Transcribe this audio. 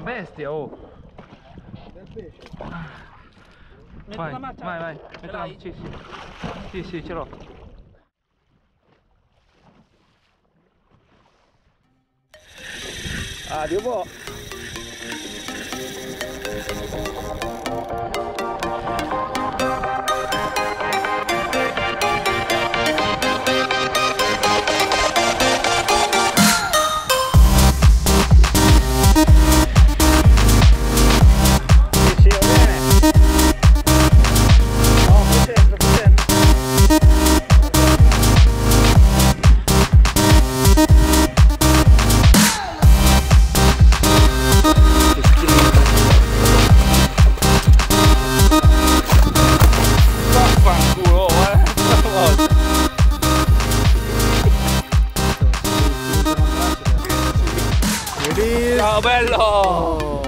una bestia, oh. Vai, vai, vai. Metto la... Sì, sì. Sì, sì, ce l'ho. Addio po'. ¡Feliz! ¡Chao, verlo!